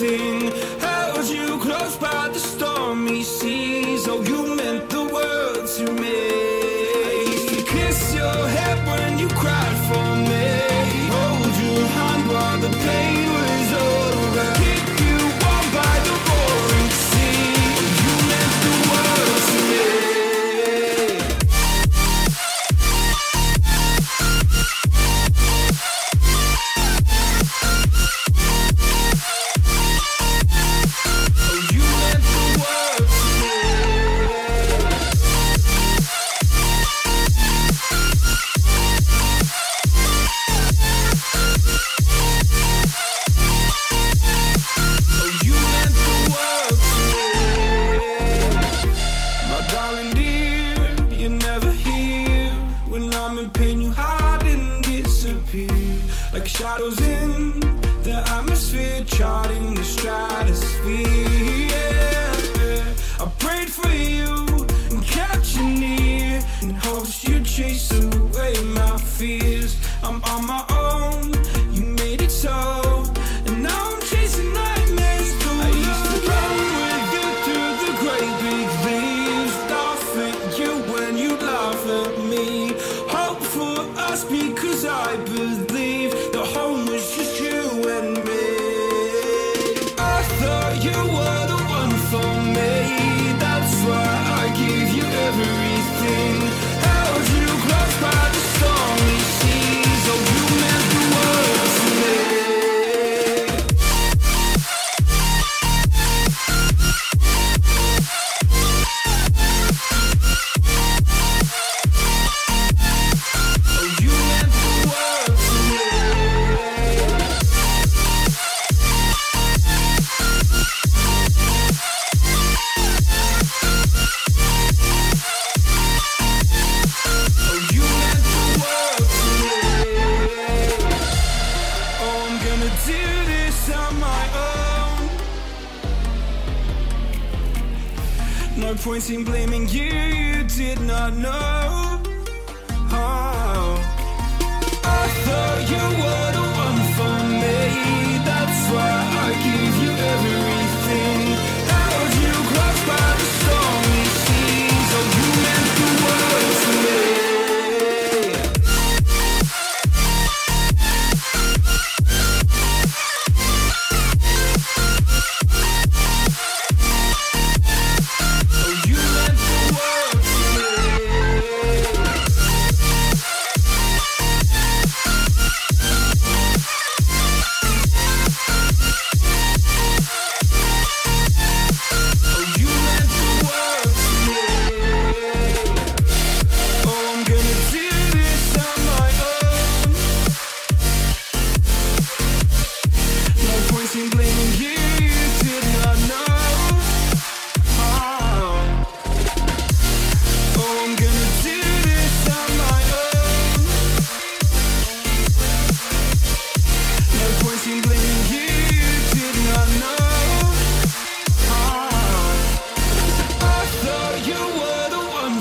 see Darling dear, you're never here. When I'm in pain, you hide and disappear. Like shadows in the atmosphere, charting the stratosphere. gonna do this on my own. No point in blaming you, you did not know.